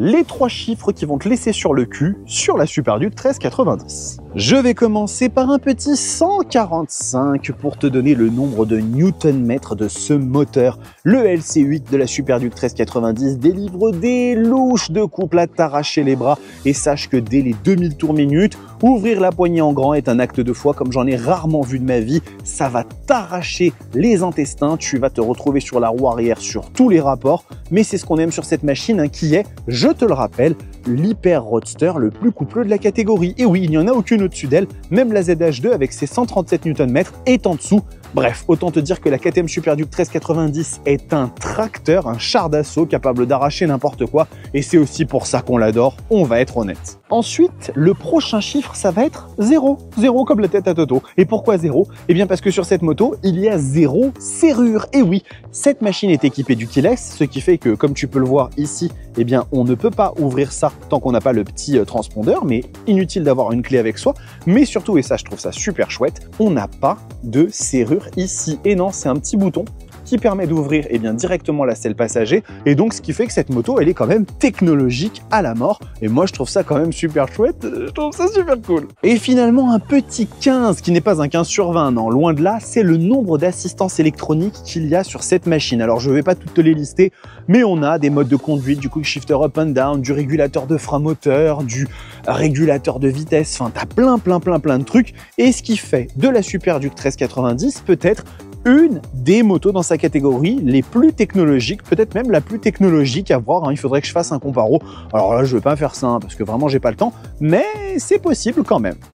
les trois chiffres qui vont te laisser sur le cul sur la Super Duke 1390. Je vais commencer par un petit 145 pour te donner le nombre de newton-mètres de ce moteur. Le LC8 de la Super Duke 1390 délivre des louches de couple à t'arracher les bras et sache que dès les 2000 tours minutes, ouvrir la poignée en grand est un acte de foi comme j'en ai rarement vu de ma vie. Ça va t'arracher les intestins, tu vas te retrouver sur la roue arrière sur tous les rapports, mais c'est ce qu'on aime sur cette machine hein, qui est, je te le rappelle, l'hyper roadster le plus coupleux de la catégorie. Et oui, il n'y en a aucune au-dessus d'elle, même la ZH2 avec ses 137 Nm est en dessous. Bref, autant te dire que la KTM Super Duke 1390 est un tracteur, un char d'assaut capable d'arracher n'importe quoi, et c'est aussi pour ça qu'on l'adore, on va être honnête. Ensuite, le prochain chiffre, ça va être 0. 0 comme la tête à Toto. Et pourquoi 0 Eh bien parce que sur cette moto, il y a zéro serrure. Et oui, cette machine est équipée du keyless, ce qui fait que, comme tu peux le voir ici, eh bien on ne peut pas ouvrir ça tant qu'on n'a pas le petit euh, transpondeur, mais inutile d'avoir une clé avec soi. Mais surtout, et ça je trouve ça super chouette, on n'a pas de serrure ici. Et non, c'est un petit bouton qui permet d'ouvrir eh directement la selle passager. Et donc ce qui fait que cette moto elle est quand même technologique à la mort. Et moi je trouve ça quand même super chouette, je trouve ça super cool. Et finalement un petit 15 qui n'est pas un 15 sur 20, non loin de là, c'est le nombre d'assistances électroniques qu'il y a sur cette machine. Alors je vais pas toutes les lister mais on a des modes de conduite, du quick shifter up and down, du régulateur de frein moteur, du régulateur de vitesse, enfin t'as plein plein plein plein de trucs. Et ce qui fait de la Super Duke 1390 peut-être une des motos dans sa catégorie les plus technologiques, peut-être même la plus technologique à voir. Hein. Il faudrait que je fasse un comparo. Alors là, je ne vais pas faire ça hein, parce que vraiment, j'ai pas le temps, mais c'est possible quand même.